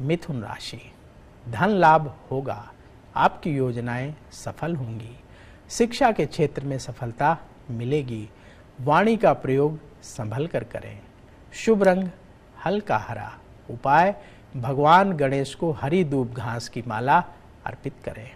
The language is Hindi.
मिथुन राशि। धन लाभ होगा। आपकी योजनाएँ सफल होंगी। शिक्षा के क्षेत्र में सफलता मिलेगी। वाणी का प्रयोग संभल कर करें। शुभ रंग, हल्का हरा। उपाय, भगवान गणेश को हरी दूब घास की माला अर्पित करें।